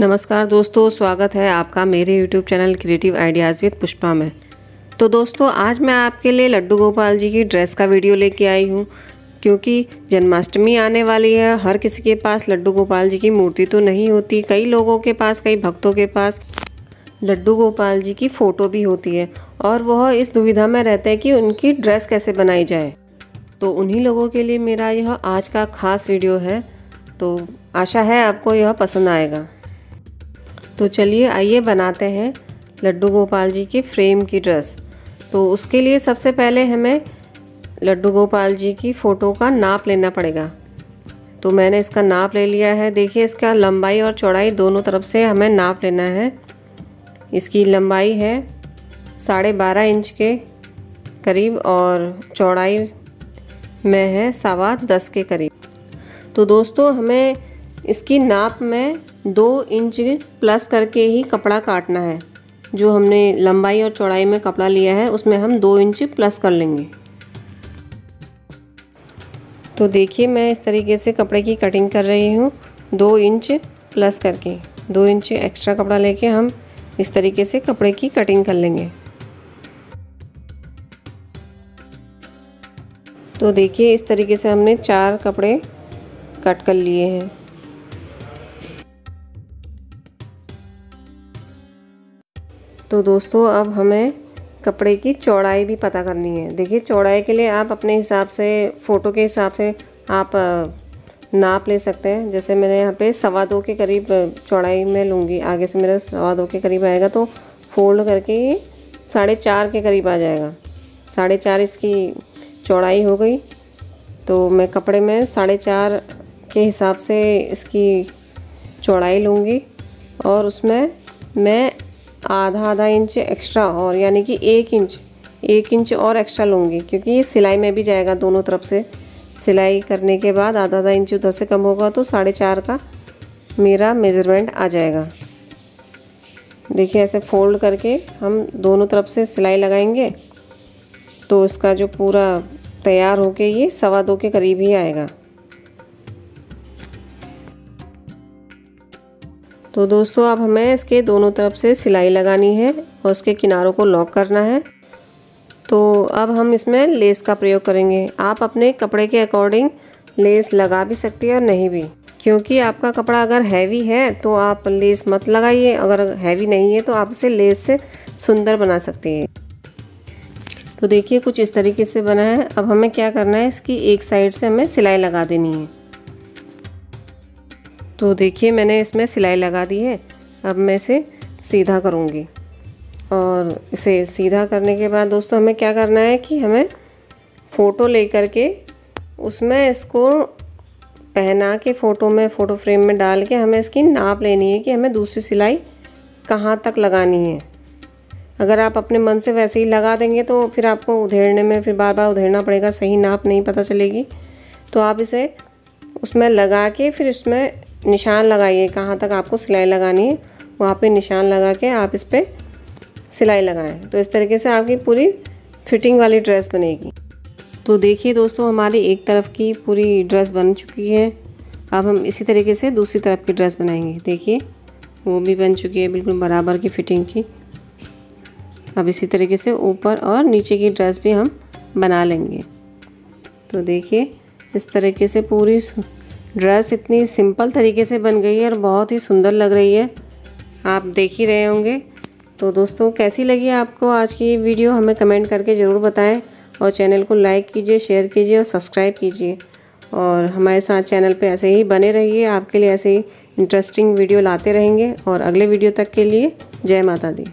नमस्कार दोस्तों, स्वागत है आपका मेरे YouTube channel creative ideas with Pushpa में। तो दोस्तों, आज मैं आपके लिए लड्डू गोपाल जी की ड्रेस का वीडियो लेके आई हूँ, क्योंकि जन्माष्टमी आने वाली है, हर किसी के पास लड्डू गोपाल जी की मूर्ति तो नहीं होती, कई लोगों के पास, कई भक्तों के पास लड्डू गोपाल जी की फ़ोटो भी होती है, और वह इस दुविधा में रहते हैं कि उनकी ड्रेस कैसे बनाई जाए। तो उन्हीं लोगों के लिए मेरा यह आज का खास वीडियो है तो आशा है आपको यह पसंद आएगा। तो चलिए आइए बनाते हैं लड्डू गोपाल जी की फ्रेम की ड्रेस। तो उसके लिए सबसे पहले हमें लड्डू गोपाल जी की फ़ोटो का नाप लेना पड़ेगा। तो मैंने इसका नाप ले लिया है। देखिए इसका लंबाई और चौड़ाई दोनों तरफ़ से हमें नाप लेना है। इसकी लंबाई है साढ़े बारह इंच के करीब और चौड़ाई में है सवा दस के करीब। तो दोस्तों हमें इसकी नाप में दो इंच प्लस करके ही कपड़ा काटना है। जो हमने लंबाई और चौड़ाई में कपड़ा लिया है, उसमें हम दो इंच प्लस कर लेंगे। तो देखिए, मैं इस तरीके से कपड़े की कटिंग कर रही हूँ। दो इंच प्लस करके, दो इंच एक्स्ट्रा कपड़ा लेके हम इस तरीके से कपड़े की कटिंग कर लेंगे। तो देखिए, इस तरीके से हमने चार कपड़े कट कर लिए हैं। तो दोस्तों, अब हमें कपड़े की चौड़ाई भी पता करनी है। देखिए, चौड़ाई के लिए आप अपने हिसाब से, फ़ोटो के हिसाब से आप नाप ले सकते हैं। जैसे मैंने यहाँ पे सवा दो के करीब चौड़ाई में लूँगी। आगे से मेरा सवा दो के करीब आएगा तो फोल्ड करके ये साढ़े चार के करीब आ जाएगा। साढ़े चार इसकी चौड़ाई हो गई। तो मैं कपड़े में साढ़े चार के हिसाब से इसकी चौड़ाई लूँगी और उसमें मैं आधा आधा इंच एक्स्ट्रा और यानी कि एक इंच एक इंच और एक्स्ट्रा लूँगी, क्योंकि ये सिलाई में भी जाएगा दोनों तरफ़ से। सिलाई करने के बाद आधा आधा इंच उधर से कम होगा तो साढ़े चार का मेरा मेज़रमेंट आ जाएगा। देखिए ऐसे फोल्ड करके हम दोनों तरफ़ से सिलाई लगाएँगे तो इसका जो पूरा तैयार होके ये सवा दो के करीब ही आएगा। तो दोस्तों, अब हमें इसके दोनों तरफ़ से सिलाई लगानी है और उसके किनारों को लॉक करना है। तो अब हम इसमें लेस का प्रयोग करेंगे। आप अपने कपड़े के अकॉर्डिंग लेस लगा भी सकती है और नहीं भी। क्योंकि आपका कपड़ा अगर हैवी है तो आप लेस मत लगाइए। अगर हैवी नहीं है तो आप इसे लेस से सुंदर बना सकती हैं। तो देखिए, कुछ इस तरीके से बना है। अब हमें क्या करना है, इसकी एक साइड से हमें सिलाई लगा देनी है। तो देखिए, मैंने इसमें सिलाई लगा दी है। अब मैं इसे सीधा करूँगी। और इसे सीधा करने के बाद दोस्तों, हमें क्या करना है कि हमें फ़ोटो लेकर के उसमें इसको पहना के फ़ोटो में, फ़ोटो फ्रेम में डाल के हमें इसकी नाप लेनी है कि हमें दूसरी सिलाई कहाँ तक लगानी है। अगर आप अपने मन से वैसे ही लगा देंगे तो फिर आपको उधेड़ने में फिर बार बार उधेड़ना पड़ेगा, सही नाप नहीं पता चलेगी। तो आप इसे उसमें लगा के फिर उसमें निशान लगाइए, कहाँ तक आपको सिलाई लगानी है, वहाँ पे निशान लगा के आप इस पर सिलाई लगाएँ। तो इस तरीके से आपकी पूरी फिटिंग वाली ड्रेस बनेगी। तो देखिए दोस्तों, हमारी एक तरफ़ की पूरी ड्रेस बन चुकी है। अब हम इसी तरीके से दूसरी तरफ़ की ड्रेस बनाएँगे। देखिए, वो भी बन चुकी है बिल्कुल बराबर की फिटिंग की। अब इसी तरीके से ऊपर और नीचे की ड्रेस भी हम बना लेंगे। तो देखिए, इस तरीके से पूरी ड्रेस इतनी सिंपल तरीके से बन गई है और बहुत ही सुंदर लग रही है। आप देख ही रहे होंगे। तो दोस्तों, कैसी लगी आपको आज की वीडियो? हमें कमेंट करके ज़रूर बताएँ और चैनल को लाइक कीजिए, शेयर कीजिए और सब्सक्राइब कीजिए। और हमारे साथ चैनल पे ऐसे ही बने रहिए। आपके लिए ऐसे ही इंटरेस्टिंग वीडियो लाते रहेंगे। और अगले वीडियो तक के लिए जय माता दी।